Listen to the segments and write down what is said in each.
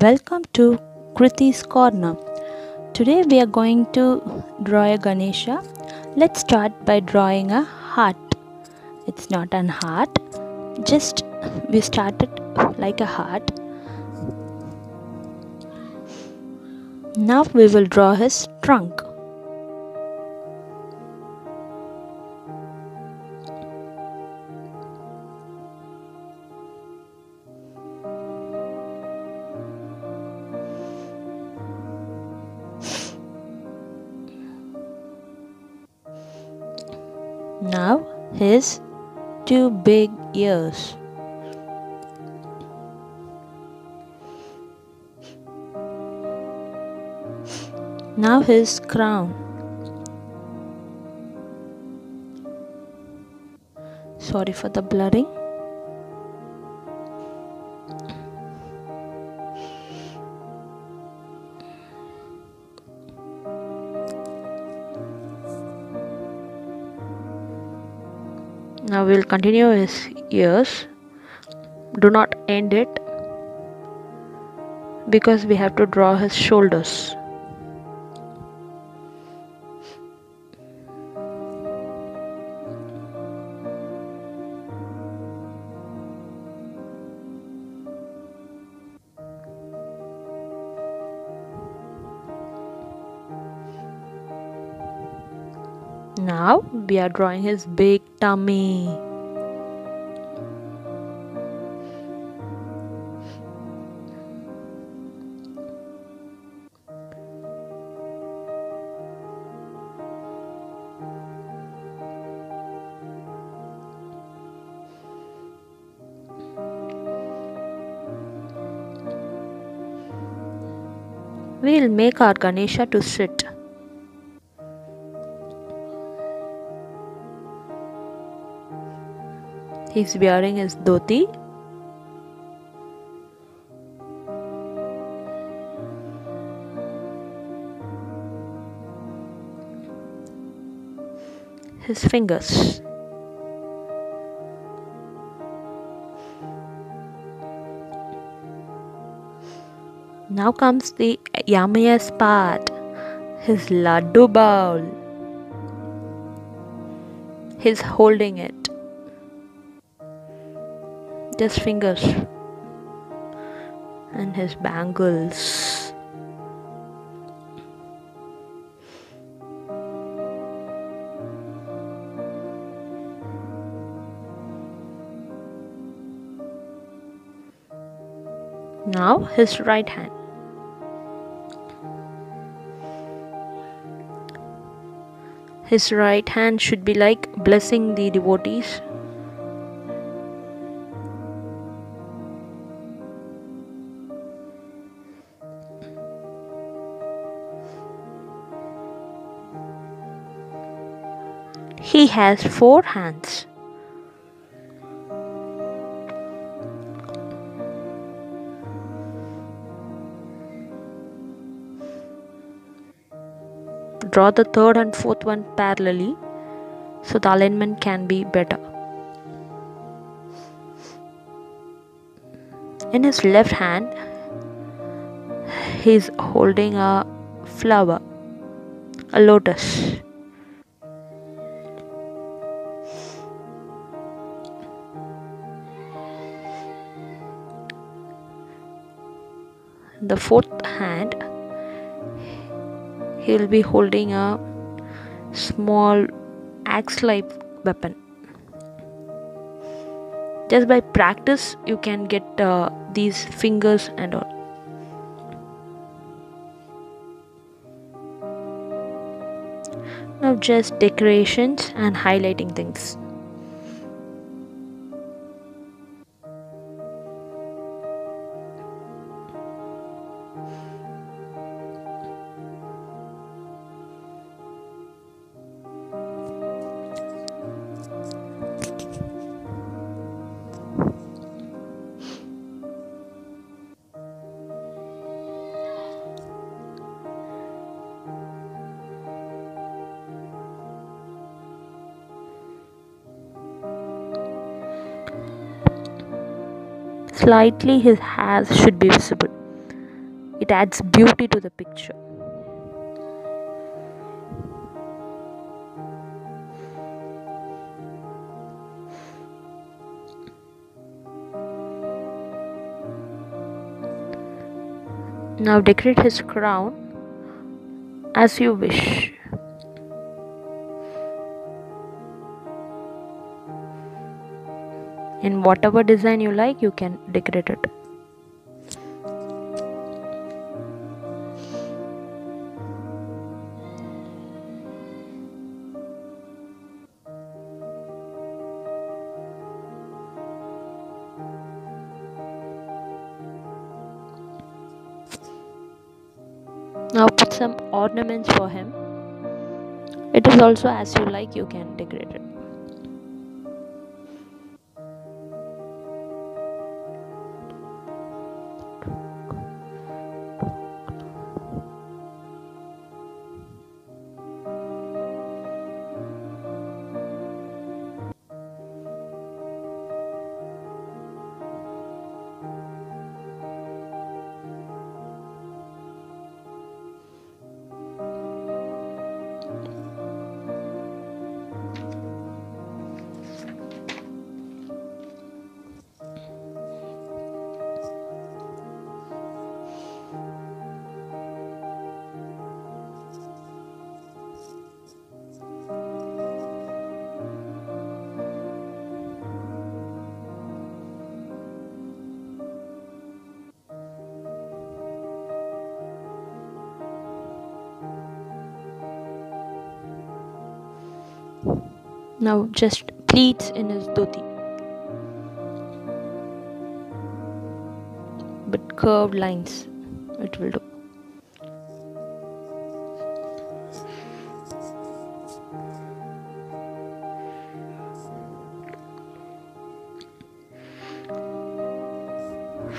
Welcome to Kriti's Corner. Today we are going to draw a Ganesha. Let's start by drawing a heart. It's not an heart, just we started like a heart. Now we will draw his trunk. Now his two big ears. Now his crown. Sorry for the blurring. Now we will continue his ears. Do not end it because we have to draw his shoulders. Now we are drawing his big tummy. We'll make our Ganesha to sit. He's wearing his dhoti. His fingers. Now comes the yummiest part his laddu bowl. He's holding it just fingers and his bangles. Now his right hand. His right hand should be like blessing the devotees He has four hands. Draw the third and fourth one parallelly so the alignment can be better. In his left hand, he is holding a flower, a lotus. The fourth hand he will be holding a small axe like weapon. Just by practice you can get uh, these fingers and all. Now just decorations and highlighting things Slightly his hairs should be visible. it adds beauty to the picture Now decorate his crown as you wish. In whatever design you like, you can decorate it. now put some ornaments for him it is also as you like you can decorate it now just pleats in his dhoti. But curved lines it will do.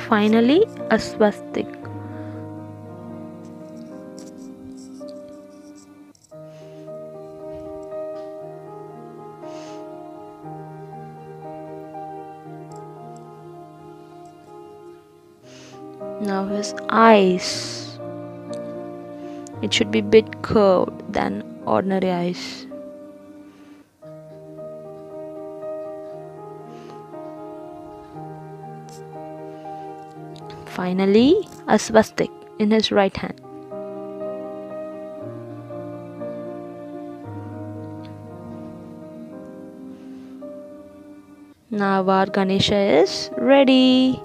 Finally a swastik now his eyes. It should be bit curved than ordinary eyes. Finally a swastik in his right hand. Now our ganesha is ready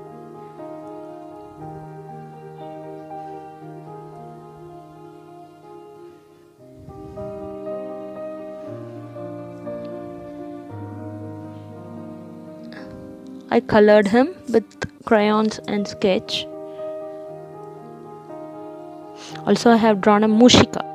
I colored him with crayons and sketch. Also I have drawn a mushika.